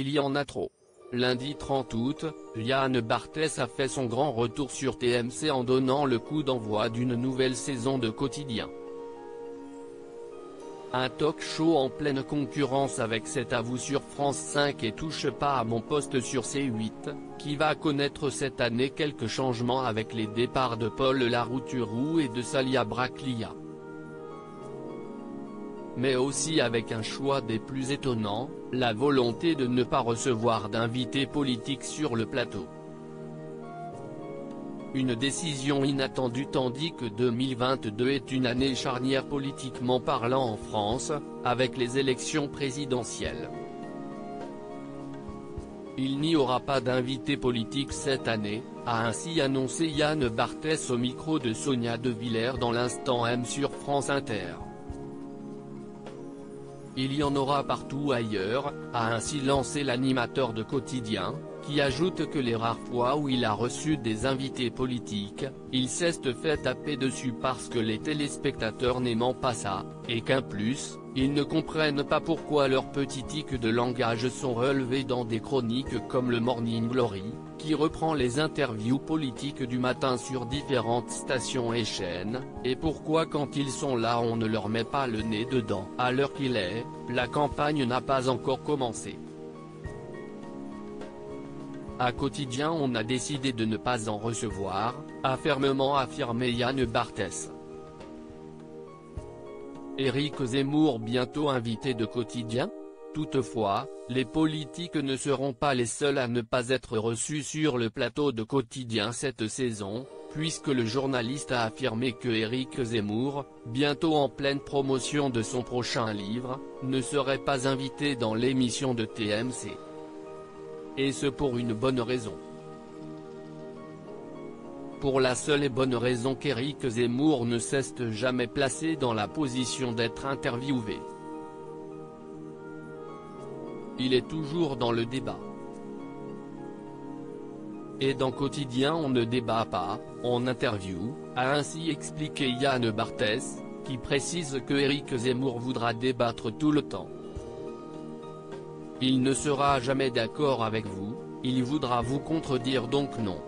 Il y en a trop. Lundi 30 août, Yann Barthès a fait son grand retour sur TMC en donnant le coup d'envoi d'une nouvelle saison de Quotidien. Un talk show en pleine concurrence avec cet à sur France 5 et Touche pas à mon poste sur C8, qui va connaître cette année quelques changements avec les départs de Paul Larouturou et de Salia Braclia. Mais aussi avec un choix des plus étonnants, la volonté de ne pas recevoir d'invités politiques sur le plateau. Une décision inattendue tandis que 2022 est une année charnière politiquement parlant en France, avec les élections présidentielles. Il n'y aura pas d'invité politique cette année, a ainsi annoncé Yann Barthès au micro de Sonia De Villers dans l'instant M sur France Inter. Il y en aura partout ailleurs, a ainsi lancé l'animateur de quotidien, qui ajoute que les rares fois où il a reçu des invités politiques, il s'est fait taper dessus parce que les téléspectateurs n'aimant pas ça, et qu'un plus, ils ne comprennent pas pourquoi leurs petits tics de langage sont relevés dans des chroniques comme le Morning Glory, qui reprend les interviews politiques du matin sur différentes stations et chaînes, et pourquoi quand ils sont là on ne leur met pas le nez dedans. À l'heure qu'il est, la campagne n'a pas encore commencé. À quotidien on a décidé de ne pas en recevoir, a fermement affirmé Yann Barthès. Éric Zemmour bientôt invité de quotidien Toutefois, les politiques ne seront pas les seuls à ne pas être reçus sur le plateau de quotidien cette saison, puisque le journaliste a affirmé que Éric Zemmour, bientôt en pleine promotion de son prochain livre, ne serait pas invité dans l'émission de TMC. Et ce pour une bonne raison. Pour la seule et bonne raison qu'Éric Zemmour ne cesse jamais placé dans la position d'être interviewé. Il est toujours dans le débat. Et dans Quotidien on ne débat pas, on interview, a ainsi expliqué Yann Barthès, qui précise que Éric Zemmour voudra débattre tout le temps. Il ne sera jamais d'accord avec vous, il voudra vous contredire donc non.